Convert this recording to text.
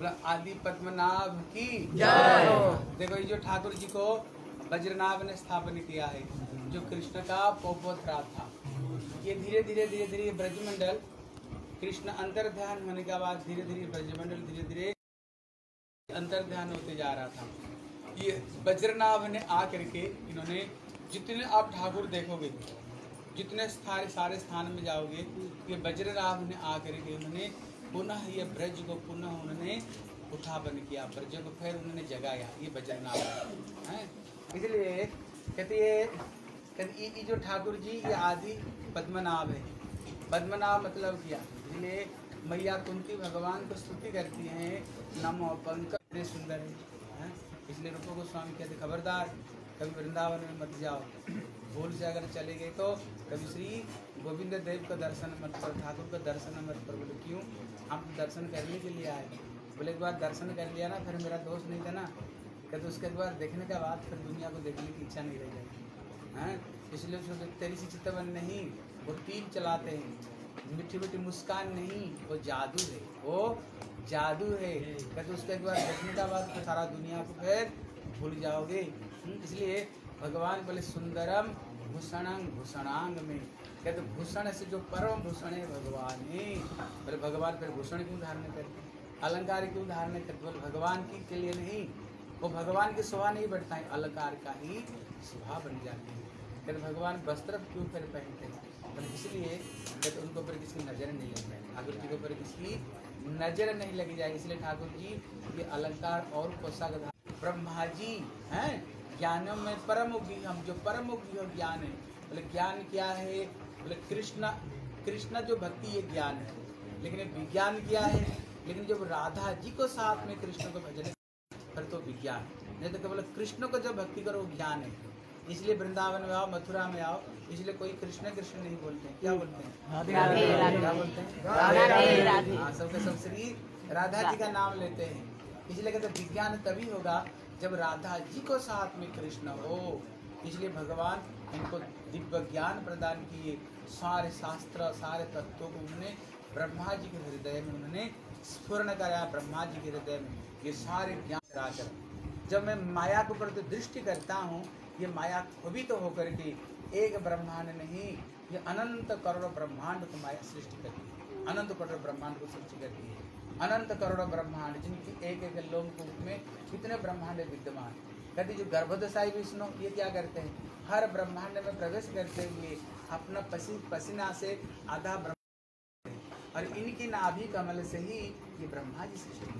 बोला आदि पद्मनाभ की जय। देखो ये जो ठाकुर जी को वज्रनाभ ने स्थापन किया है जो कृष्ण का पोपोत्रा था ये धीरे धीरे धीरे धीरे ब्रजमंडल कृष्ण अंतर ध्यान होने के बाद धीरे धीरे ब्रजमंडल धीरे धीरे अंतर ध्यान होते जा रहा था ये वज्रनाभ ने आ करके इन्होंने जितने आप ठाकुर देखोगे जितने सारे सारे स्थान में जाओगे, ये वज्रनाभ ने आ करके उन्होंने पुनः ये ब्रज को पुनः उन्होंने उठावन किया। ब्रज को फिर उन्होंने जगाया, ये वज्रनाभ है? इसलिए कहते ये कहते ये- जो ठाकुर जी, ये आदि पद्मनाभ है। पद्मनाभ मतलब क्या? इसलिए मैया कुंती भगवान को स्तुति करती हैं। नमो पंकज सुंदर हैं? इसलिए रूपो गोस्वामी कहते, खबरदार, कभी वृंदावन में मत जाओ। भूल से अगर चले गए तो कभी श्री गोविंद देव का दर्शन मत करो, ठाकुर का दर्शन मत करो। बोले, क्यों? हम तो दर्शन करने के लिए आए। बोले, एक बार दर्शन कर लिया ना, फिर मेरा दोस्त नहीं था ना? कहते उसके बाद देखने के बाद फिर दुनिया को देखने की इच्छा नहीं रह जाएगी हैं? इसलिए उसको तेरी सी चितवन नहीं, वो तीर चलाते हैं। मीठी मीठी मुस्कान नहीं वो जादू है वो जादू है। कहते उसके बाद देखने के बाद फिर सारा दुनिया को फिर भूल जाओगे। हम्म, इसलिए भगवान बोले सुंदरम भूषणंग भूषणांग में। कहते भूषण से जो परम भूषण है भगवान है। बोले भगवान फिर भूषण क्यों धारण करते अलंकार क्यों धारण करते बोले भगवान की के लिए नहीं वो भगवान की शोभा नहीं बढ़ता है अलंकार का ही स्वभाव बन जाती है। कहते भगवान वस्त्र क्यों फिर पहनते हैं? पर इसलिए कहते उनको ऊपर किसी नज़र नहीं लग जाए ठाकुर जी के ऊपर किसी नज़र नहीं लगी जाए इसलिए ठाकुर जी, ये अलंकार और पोशाक ब्रह्मा जी हैं, ज्ञानों में परम उगी हम, जो परम उगी हो ज्ञान है। बोले, ज्ञान क्या है? बोले, कृष्ण कृष्ण जो भक्ति, ये ज्ञान है। लेकिन विज्ञान क्या है? लेकिन जब राधा जी को साथ में कृष्ण को भजन फिर तो विज्ञान। नहीं तो केवल कृष्ण को जब भक्ति करो, वो ज्ञान है। इसलिए वृंदावन में आओ मथुरा में आओ इसलिए कोई कृष्ण कृष्ण नहीं बोलते हैं। क्या बोलते हैं? राधे राधे, राधे। क्या बोलते हैं? राधे, राधे। हाँ सबके सब श्री राधा जी का नाम लेते हैं। इसलिए कहते विज्ञान तभी होगा जब राधा जी को साथ में कृष्ण हो। इसलिए भगवान इनको दिव्य ज्ञान प्रदान किए। सारे शास्त्र सारे तत्वों को उन्होंने ब्रह्मा जी के हृदय में उन्होंने स्फुरण कराया। ब्रह्मा जी के हृदय में ये सारे ज्ञान कराकर जब मैं माया के प्रति दृष्टि करता हूँ ये माया खुबी तो होकर के एक ब्रह्मांड नहीं, ये अनंत करोड़ ब्रह्मांड को माया सृष्टि करती है। अनंत करोड़ ब्रह्मांड को सृष्टि करती है। अनंत करोड़ ब्रह्मांड, जिनकी एक एक लोम कूप में कितने ब्रह्मांड विद्यमान। कहते जो गर्भदशाई विष्णु ये क्या करते हैं? हर ब्रह्मांड में प्रवेश करते हुए अपना पसी, पसीना से आधा ब्रह्म और इनकी नाभि कमल से ही ये ब्रह्मा जी सृष्टि